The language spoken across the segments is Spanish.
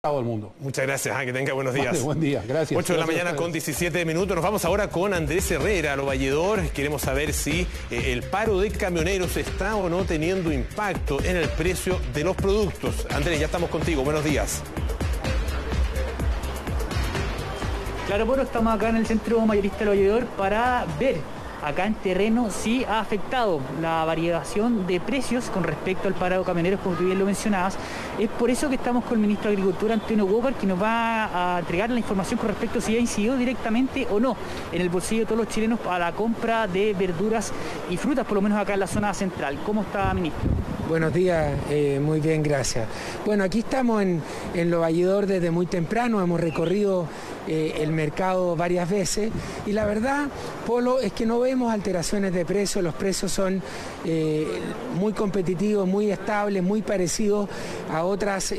todo el mundo. Muchas gracias, ah, que tenga buenos días. Vale, buen día, gracias. 8 de la mañana con ustedes. 17 minutos. Nos vamos ahora con Andrés Herrera, lo valledor. Queremos saber si eh, el paro de camioneros está o no teniendo impacto en el precio de los productos. Andrés, ya estamos contigo. Buenos días. Claro, bueno, estamos acá en el centro mayorista del Valledor para ver acá en terreno si ha afectado la variación de precios con respecto al paro de camioneros, como tú bien lo mencionabas. Es por eso que estamos con el ministro de Agricultura, Antonio Walker, que nos va a entregar la información con respecto a si ha incidido directamente o no en el bolsillo de todos los chilenos para la compra de verduras y frutas, por lo menos acá en la zona central. ¿Cómo está, ministro? Buenos días, eh, muy bien, gracias. Bueno, aquí estamos en, en Lo Valledor desde muy temprano, hemos recorrido eh, el mercado varias veces y la verdad, Polo, es que no vemos alteraciones de precio, los precios son eh, muy competitivos, muy estables, muy parecidos a otras...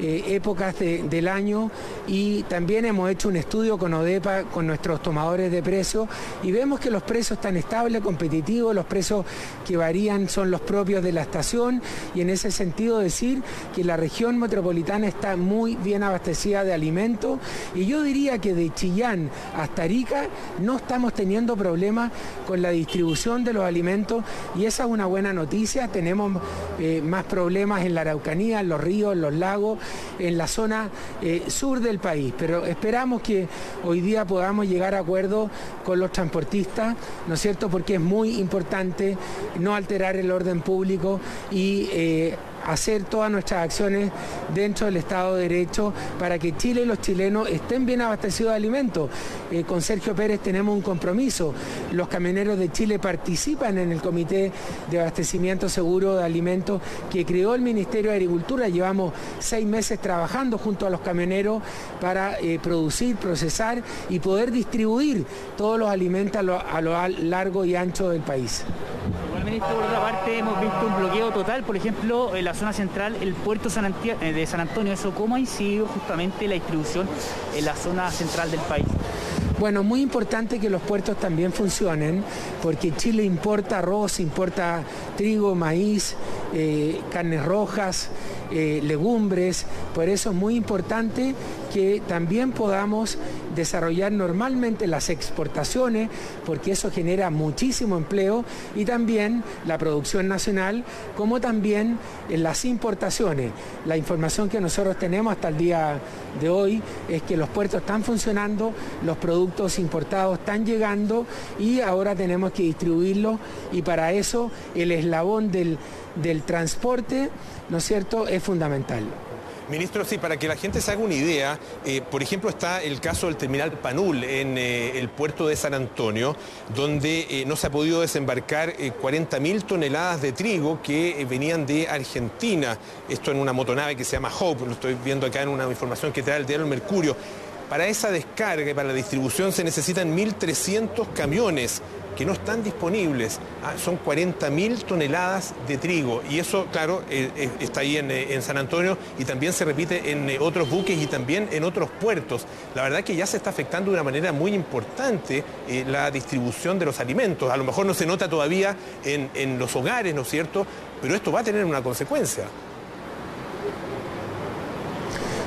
eh, épocas de- del año y también hemos hecho un estudio con ODEPA, con nuestros tomadores de precios y vemos que los precios están estables, competitivos, los precios que varían son los propios de la estación y en ese sentido decir que la región metropolitana está muy bien abastecida de alimentos y yo diría que de Chillán hasta Arica no estamos teniendo problemas con la distribución de los alimentos y esa es una buena noticia, tenemos eh, más problemas en la Araucanía, en los ríos, en los lagos, en la zona eh, sur del país, pero esperamos que hoy día podamos llegar a acuerdos con los transportistas, ¿no es cierto? Porque es muy importante no alterar el orden público y eh, hacer todas nuestras acciones dentro del Estado de Derecho para que Chile y los chilenos estén bien abastecidos de alimentos. Eh, con Sergio Pérez tenemos un compromiso. Los camioneros de Chile participan en el Comité de Abastecimiento Seguro de Alimentos que creó el Ministerio de Agricultura. Llevamos seis meses trabajando junto a los camioneros para eh, producir, procesar y poder distribuir todos los alimentos a lo, largo y ancho del país. Ministro, por otra parte, hemos visto un bloqueo total, por ejemplo, en la zona central, el puerto eh, de San Antonio. ¿Eso cómo ha incidido justamente la distribución en la zona central del país? Bueno, muy importante que los puertos también funcionen, porque Chile importa arroz, importa trigo, maíz, eh, carnes rojas, eh, legumbres, por eso es muy importante que también podamos desarrollar normalmente las exportaciones, porque eso genera muchísimo empleo, y también la producción nacional, como también las importaciones. La información que nosotros tenemos hasta el día de hoy es que los puertos están funcionando, los productos importados están llegando y ahora tenemos que distribuirlos y para eso el eslabón del, del transporte, ¿no es cierto?, es fundamental. Ministro, sí, para que la gente se haga una idea, eh, por ejemplo, está el caso del terminal Panul en eh, el puerto de San Antonio, donde eh, no se ha podido desembarcar 40.000 toneladas de trigo que venían de Argentina. Esto en una motonave que se llama Hope, lo estoy viendo acá en una información que trae el diario Mercurio. Para esa descarga y para la distribución se necesitan 1.300 camiones que no están disponibles. Ah, son 40.000 toneladas de trigo y eso, claro, eh, eh, está ahí en, eh, en San Antonio y también se repite en otros buques y también en otros puertos. La verdad que ya se está afectando de una manera muy importante la distribución de los alimentos. A lo mejor no se nota todavía en los hogares, ¿no es cierto? Pero esto va a tener una consecuencia.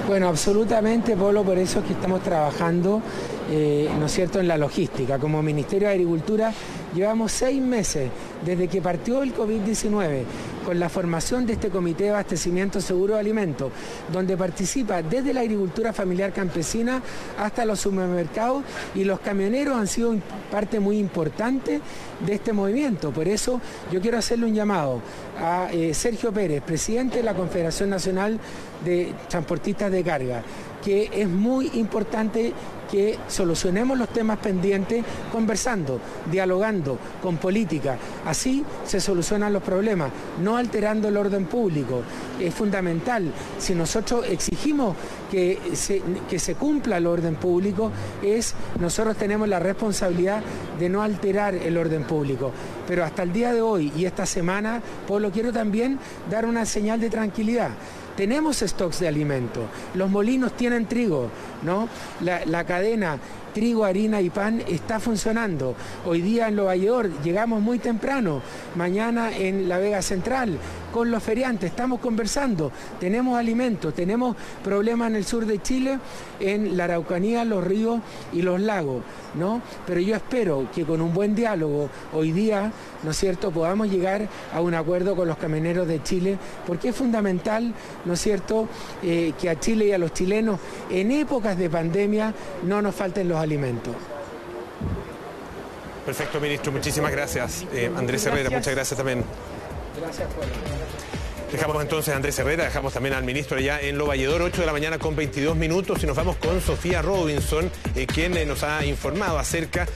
Bueno, absolutamente, Polo, por eso es que estamos trabajando, eh, ¿no es cierto?, en la logística. Como Ministerio de Agricultura llevamos seis meses desde que partió el COVID-19 con la formación de este Comité de Abastecimiento Seguro de Alimentos, donde participa desde la agricultura familiar campesina hasta los supermercados y los camioneros han sido parte muy importante de este movimiento. Por eso yo quiero hacerle un llamado a eh, Sergio Pérez, presidente de la Confederación Nacional de Transportistas de Carga, que es muy importante que solucionemos los temas pendientes conversando, dialogando con política. Así se solucionan los problemas, no alterando el orden público. Es fundamental. Si nosotros exigimos que se, que se cumpla el orden público, es nosotros tenemos la responsabilidad de no alterar el orden público. Pero hasta el día de hoy y esta semana, Pablo, quiero también dar una señal de tranquilidad. Tenemos stocks de alimentos, los molinos tienen trigo, ¿no? La cadena trigo, harina y pan está funcionando. Hoy día en Lo Valledor llegamos muy temprano, mañana en La Vega Central con los feriantes, estamos conversando, tenemos alimentos, tenemos problemas en el sur de Chile, en la Araucanía, los ríos y los lagos, ¿no? Pero yo espero que con un buen diálogo hoy día, ¿no es cierto?, podamos llegar a un acuerdo con los camioneros de Chile, porque es fundamental, ¿no es cierto?, eh, que a Chile y a los chilenos en épocas de pandemia no nos falten los alimentos. Perfecto, ministro. Muchísimas gracias. Eh, Andrés Herrera, muchas gracias también. Gracias por... Dejamos entonces a Andrés Herrera, dejamos también al ministro allá en Lo Valledor, 8 de la mañana con 22 minutos y nos vamos con Sofía Robinson, eh, quien eh, nos ha informado acerca